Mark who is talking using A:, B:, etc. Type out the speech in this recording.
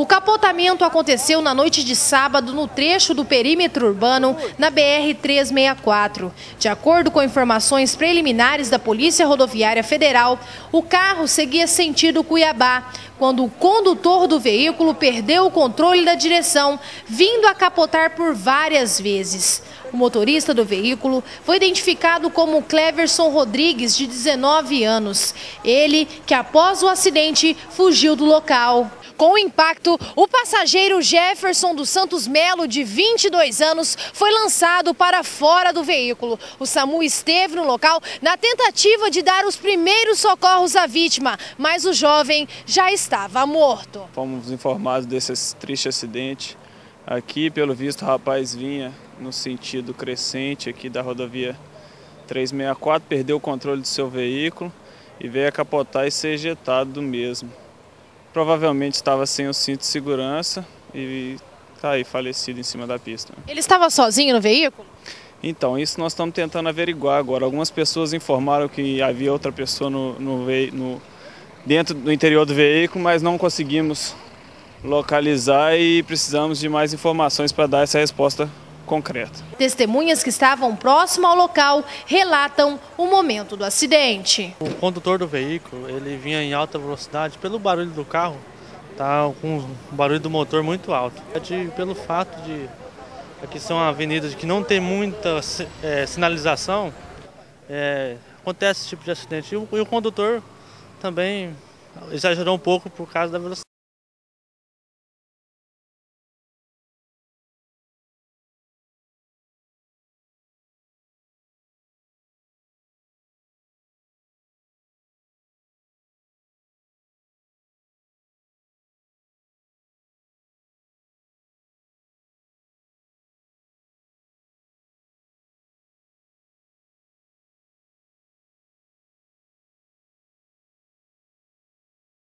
A: O capotamento aconteceu na noite de sábado no trecho do perímetro urbano na BR-364. De acordo com informações preliminares da Polícia Rodoviária Federal, o carro seguia sentido Cuiabá, quando o condutor do veículo perdeu o controle da direção, vindo a capotar por várias vezes. O motorista do veículo foi identificado como Cleverson Rodrigues, de 19 anos. Ele que, após o acidente, fugiu do local. Com o impacto, o passageiro Jefferson dos Santos Melo, de 22 anos, foi lançado para fora do veículo. O SAMU esteve no local na tentativa de dar os primeiros socorros à vítima, mas o jovem já estava morto.
B: Fomos informados desse triste acidente. Aqui, pelo visto, o rapaz vinha no sentido crescente aqui da rodovia 364, perdeu o controle do seu veículo e veio a capotar e ser ejetado do mesmo. Provavelmente estava sem o cinto de segurança e está aí falecido em cima da pista.
A: Ele estava sozinho no veículo?
B: Então, isso nós estamos tentando averiguar agora. Algumas pessoas informaram que havia outra pessoa no, no, no dentro do interior do veículo, mas não conseguimos localizar e precisamos de mais informações para dar essa resposta concreta.
A: Testemunhas que estavam próximo ao local relatam o momento do acidente.
C: O condutor do veículo, ele vinha em alta velocidade, pelo barulho do carro, tá com um barulho do motor muito alto. É de, pelo fato de aqui são avenidas que não tem muita é, sinalização, é, acontece esse tipo de acidente. E o, e o condutor também exagerou um pouco por causa da velocidade.